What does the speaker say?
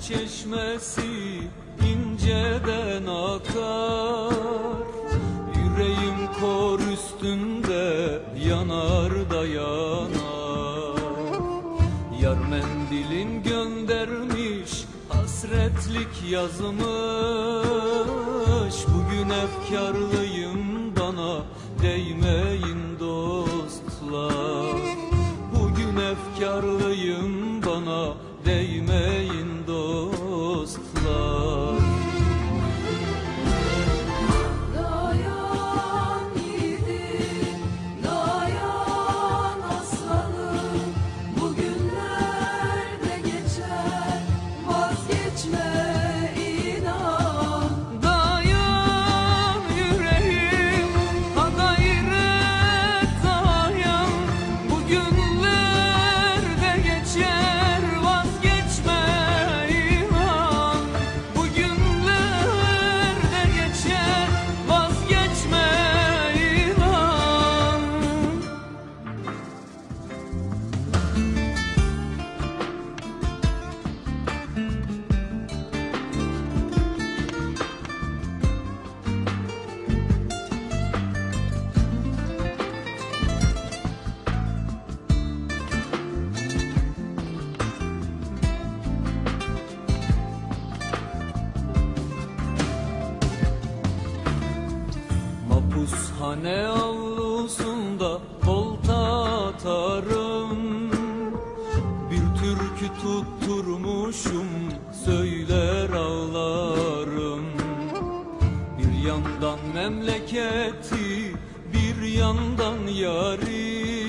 çeşmesi inceden akar. Yüreğim kor üstünde yanar da yanar. Yar mendilin göndermiş hasretlik yazmış. Bugün efkarlıyım bana değmeyin dostlar. Bugün efkarlıyım bana değmeyin Mapushane avlusunda volta atarım. Bir türkü tutturmuşum söyler ağlarım. Bir yandan memleketi bir yandan yari